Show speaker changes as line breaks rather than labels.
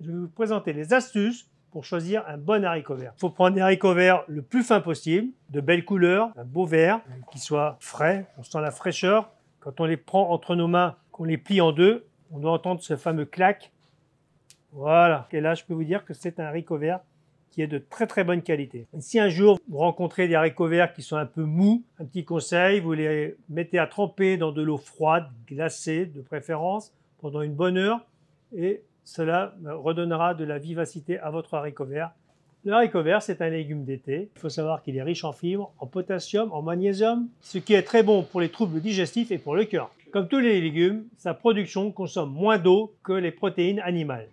je vais vous présenter les astuces pour choisir un bon haricot vert. Il faut prendre des haricots verts le plus fin possible, de belles couleurs, un beau vert, qui soit frais, on sent la fraîcheur. Quand on les prend entre nos mains, qu'on les plie en deux, on doit entendre ce fameux clac. Voilà. Et là, je peux vous dire que c'est un haricot vert qui est de très très bonne qualité. si un jour vous rencontrez des haricots verts qui sont un peu mous, un petit conseil, vous les mettez à tremper dans de l'eau froide, glacée de préférence, pendant une bonne heure et cela redonnera de la vivacité à votre haricot vert. Le haricot vert, c'est un légume d'été. Il faut savoir qu'il est riche en fibres, en potassium, en magnésium, ce qui est très bon pour les troubles digestifs et pour le cœur. Comme tous les légumes, sa production consomme moins d'eau que les protéines animales.